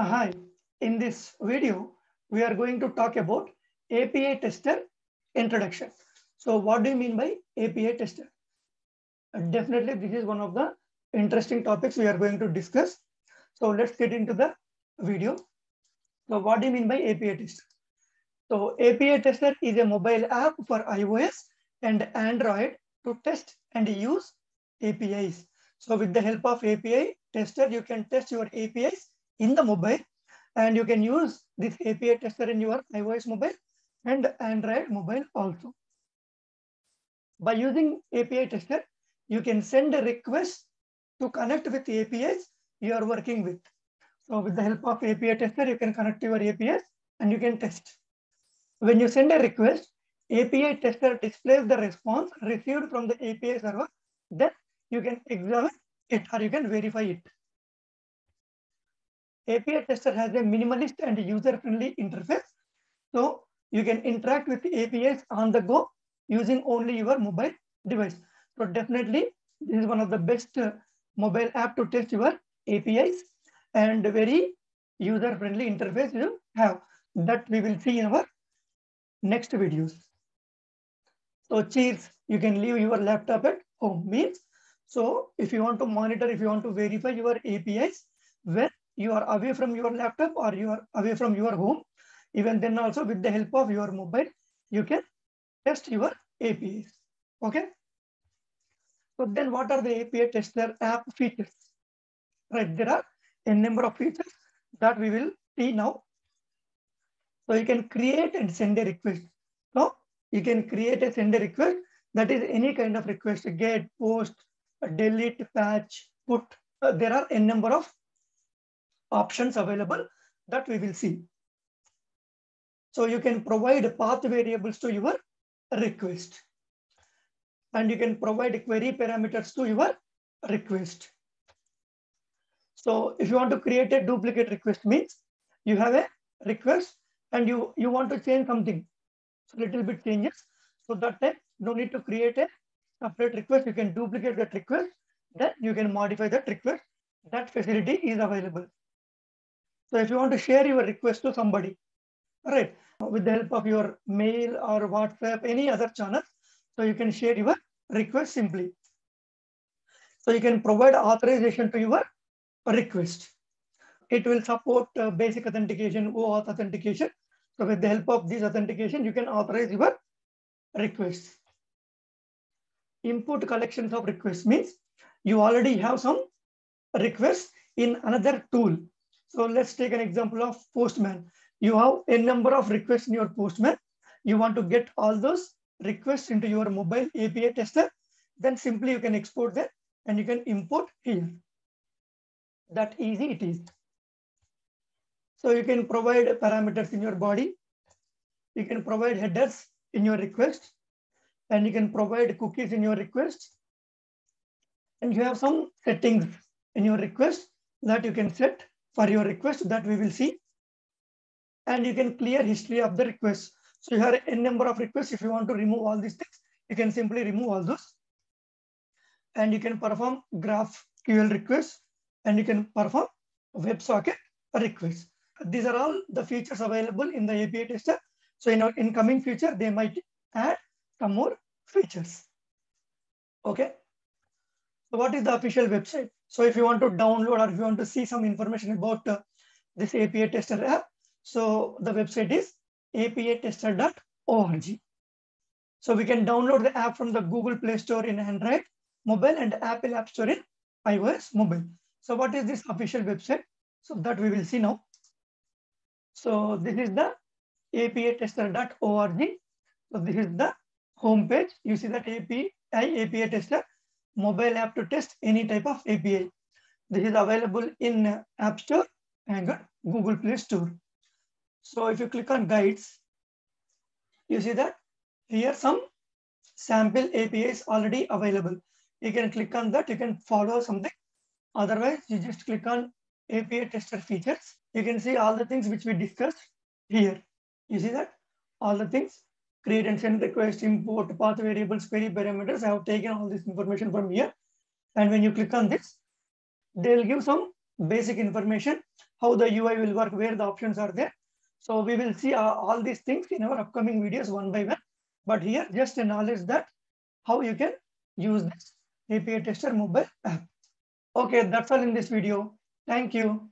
Hi, in this video, we are going to talk about API tester introduction. So what do you mean by API tester? Definitely, this is one of the interesting topics we are going to discuss. So let's get into the video. So what do you mean by API tester? So API tester is a mobile app for iOS and Android to test and use APIs. So with the help of API tester, you can test your APIs in the mobile and you can use this API tester in your iOS mobile and Android mobile also. By using API tester, you can send a request to connect with the APIs you are working with. So with the help of API tester, you can connect your APIs and you can test. When you send a request, API tester displays the response received from the API server. Then you can examine it or you can verify it. API tester has a minimalist and user-friendly interface. So you can interact with APIs on the go using only your mobile device. So definitely this is one of the best uh, mobile app to test your APIs and very user-friendly interface you have that we will see in our next videos. So cheers, you can leave your laptop at home means. So if you want to monitor, if you want to verify your APIs, when you are away from your laptop or you are away from your home, even then also with the help of your mobile, you can test your APIs. Okay. So then what are the API tester app features? Right, there are a number of features that we will see now. So you can create and send a request. So you can create a send a request that is any kind of request, get, post, delete, patch, put. Uh, there are a number of options available that we will see. So you can provide path variables to your request. And you can provide query parameters to your request. So if you want to create a duplicate request means you have a request and you, you want to change something. So little bit changes. So that time no need to create a separate request. You can duplicate that request. Then you can modify that request. That facility is available. So if you want to share your request to somebody, right, with the help of your mail or WhatsApp, any other channel, so you can share your request simply. So you can provide authorization to your request. It will support uh, basic authentication, OAuth authentication. So with the help of this authentication, you can authorize your requests. Input collections of requests means you already have some requests in another tool. So let's take an example of Postman. You have a number of requests in your Postman. You want to get all those requests into your mobile API tester. Then simply you can export that and you can import here. That easy it is. So you can provide parameters in your body. You can provide headers in your request and you can provide cookies in your request. And you have some settings in your request that you can set for your request that we will see. And you can clear history of the request. So you have a number of requests. If you want to remove all these things, you can simply remove all those. And you can perform GraphQL requests and you can perform WebSocket requests. These are all the features available in the API tester. So in, in coming future, they might add some more features. Okay. So what is the official website? So if you want to download or if you want to see some information about uh, this API tester app, so the website is apitester.org. So we can download the app from the Google Play Store in Android mobile and Apple App Store in iOS mobile. So what is this official website? So that we will see now. So this is the apitester.org. So this is the home page. You see that API, API tester, mobile app to test any type of API. This is available in App Store and Google Play Store. So if you click on guides, you see that here some sample APIs already available. You can click on that, you can follow something. Otherwise, you just click on API tester features. You can see all the things which we discussed here. You see that? All the things, create and send request, import, path variables, query parameters. I have taken all this information from here. And when you click on this, they'll give some basic information, how the UI will work, where the options are there. So we will see uh, all these things in our upcoming videos one by one. But here, just a knowledge that how you can use this API tester mobile app. Okay, that's all in this video. Thank you.